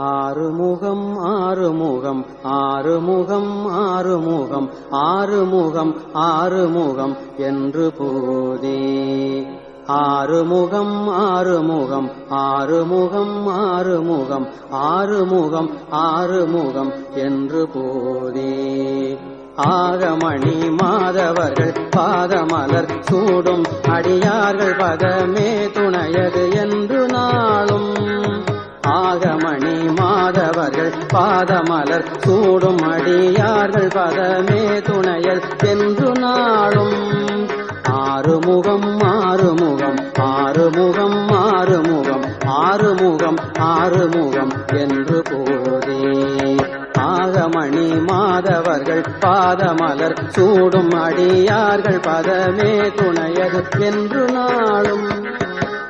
ஆறுமுகம் ஆறுமுகம் ஆறுமுகம் ஆறுமுகம் ஆறுமுகம் ஆறுமுகம் என்று போதே. ஆறுமுகம் ஆறுமுகம் ஆறுமுகம் ஆறுமுகம் ஆறுமுகம் ஆறுமுகம் என்று போதே. ஆகமணி மாதவர்கள் பாதமலர் சூடும் அடியார்கள் பதமே துணையது என்று பாதமலர் சூடும் அடியார்கள் பதமே துணையல் என்று நாளும். ஆறுமுகம் ஆறுமுகம் ஆறுமுகம் ஆறுமுகம் ஆறுமுகம் ஆறுமுகம் என்று போதே ஆகமணி மாதவர்கள் பாதமலர் சூடும் அடியார்கள் பதமே துணையது என்று நாளும்.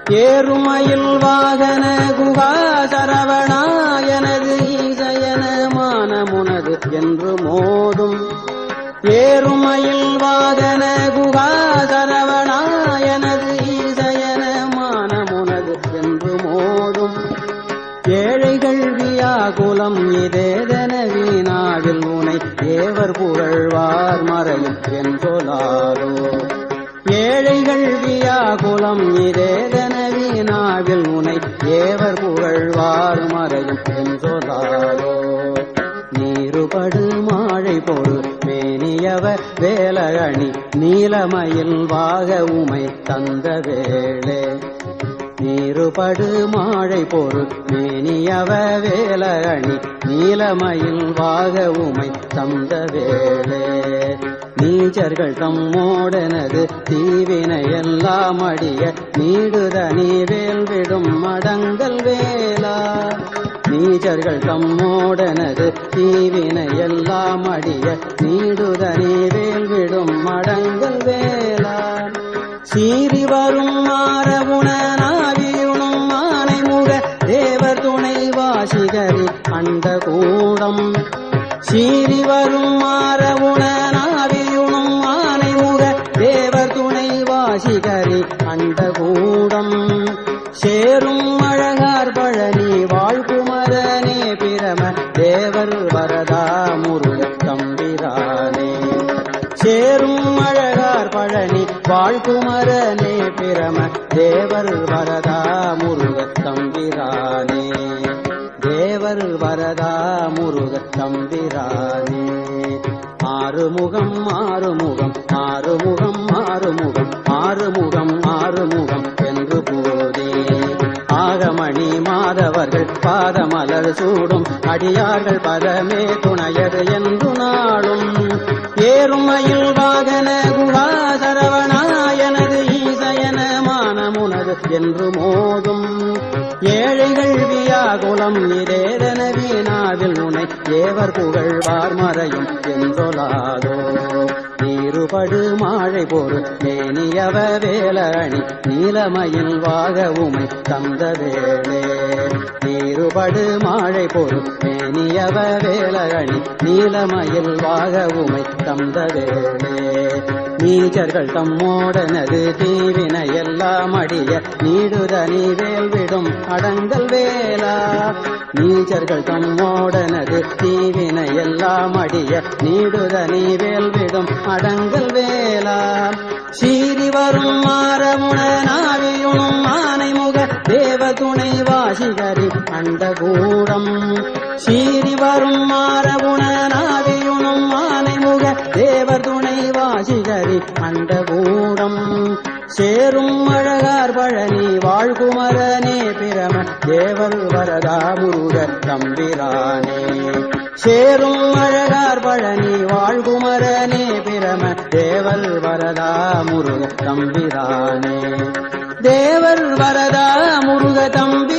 ஏறுமயில் வாகன குகா சரவணா எனது மனமுனது என்று மோதும். ஏறுமையில் வாதன குகாதரவனாயனது ஈசயன மானமுனது என்று மோதும். ஏழைகள் வியாகுலம் இதேதன வீணாவில் உனை தேவர் புகழ்வார் மறையும் என்றொலாரோ ஏழைகள் வியாகுலம் இதேதன வீணாவில் உனை தேவர் புகழ்வார் மறையும் என்றொலாரோ படு மாழை போடு. மேனியவர் வேலழனி நீலமயில் வாக உமை தந்த வேளே. நீருபடு மாழை பொறு மேனியவ வேலழனி நீலமயில் வாக உமை தந்த வேளே. நீச்சர்கள் தம்மோடனது தீவினை எல்லாம் அடிய. நீடுதனி வேல்விடும் மடங்கள் மடங்கல் வேலா. நீச்சர்கள் தம்மோடனது தீவினை எல்லாம் அடிய நீடுதனி வேல் விடும் மடங்கள் வேளா சீறி வரும் மாறவுணனாவியுணும் மானை முக தேவர் துணை வாசிகரி அண்ட கூடம். சீறி வரும் மாறவுணனாவியுணும் மானை முக தேவர் துணை வாசிகரி அண்ட கூடம். சேரும் தேவர் வரதா முருகத்தம்பிரானே சேரும் அழகார் பழனி வாழ்குமரனே பிரம தேவர் வரதா முருகத்தம்பிரானே தேவர் வரதா முருகத்தம்பிரானே ஆறுமுகம் ஆறுமுகம் ஆறுமுகம் ஆறுமுகம் ஆறுமுகம் ஆறுமுகம் என்று போதே. ஆகமணி மாதவர்கள் பாதமலர் சூடும். அடியார்கள் பதமே துணையது என்று நாளும் ஏறுமயில் வாகன குகா ஈசயன மானமுனது என்று மோதும். ஏழைகள் வியாகுலம் நிரேதன வீணாவில் உனை ஏவர் புகழ்வார் மறையும் என்றொலாதோ. திருபடு மாழை போரு மேனியவ வேலணி நீலமயில் வாக உமை தந்த வேளே. திருபடு மாழை போரு மேனியவ வேலணி நீலமயில் வாக உமை தந்த வேளே. நீச்சர்கள் தம்மோடனது தீவினை எல்லாம் அடிய நீடுத நீவேல் விடும் அடங்கல் வேலா. நீச்சர்கள் தம்மோடனது தீவினை எல்லாம் அடிய நீடுத நீவேல் விடும் அடங்கல் வேலா. சீறி வரும் மாறமுணனாவியுணும் ஆனை முக தேவ துணை வாசிகரி அண்ட கூடம் சீறி வரும் மாற வாசிகரி அண்ட சேரும் அழகார் பழனி வாழ்குமரனே பிரம தேவர் வரதா முருக தம்பிரானே. சேரும் அழகார் பழனி வாழ்குமரனே பிரம தேவர் வரதா முருக தம்பிரானே. தேவர் வரதா முருக தம்பி